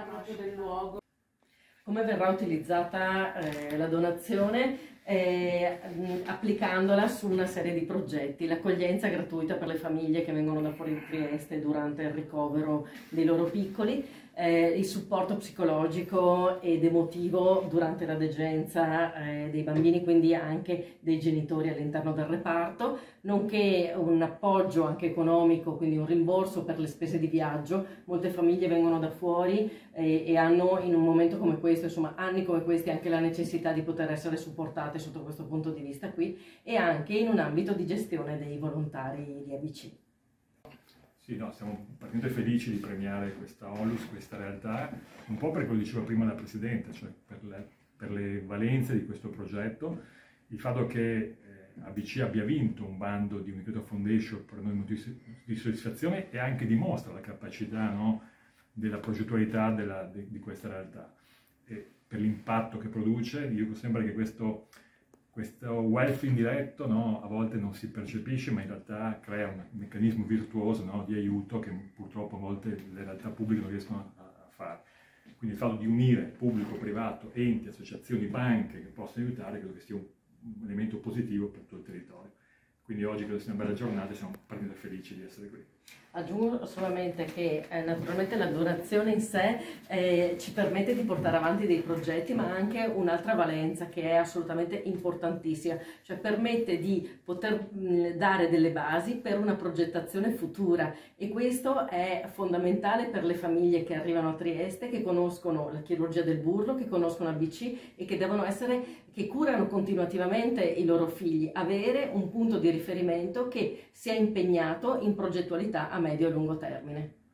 proprio del luogo. Come verrà utilizzata eh, la donazione? Eh, applicandola su una serie di progetti, l'accoglienza gratuita per le famiglie che vengono da fuori di Trieste durante il ricovero dei loro piccoli, eh, il supporto psicologico ed emotivo durante la degenza eh, dei bambini, quindi anche dei genitori all'interno del reparto, nonché un appoggio anche economico, quindi un rimborso per le spese di viaggio. Molte famiglie vengono da fuori eh, e hanno in un momento come questo, insomma anni come questi, anche la necessità di poter essere supportate sotto questo punto di vista qui e anche in un ambito di gestione dei volontari di ABC. Sì, no, siamo particolarmente felici di premiare questa ONLUS, questa realtà, un po' per quello che diceva prima la Presidente, cioè per le, per le valenze di questo progetto, il fatto che eh, ABC abbia vinto un bando di Unicredito Foundation per noi di soddisfazione e anche dimostra la capacità no, della progettualità della, de, di questa realtà. E per l'impatto che produce, io sembra che questo questo welfare indiretto no, a volte non si percepisce, ma in realtà crea un meccanismo virtuoso no, di aiuto che purtroppo molte le realtà pubbliche non riescono a, a fare. Quindi il fatto di unire pubblico, privato, enti, associazioni, banche che possono aiutare credo che sia un, elemento positivo per tutto il territorio. Quindi oggi credo sia una bella giornata e siamo particolarmente felici di essere qui. Aggiungo solamente che eh, naturalmente la donazione in sé eh, ci permette di portare avanti dei progetti, ma anche un'altra valenza che è assolutamente importantissima, cioè permette di poter mh, dare delle basi per una progettazione futura. E questo è fondamentale per le famiglie che arrivano a Trieste, che conoscono la chirurgia del burro, che conoscono ABC e che devono essere che curano continuativamente i loro figli, avere un punto di riferimento che sia impegnato in progettualità a medio e lungo termine.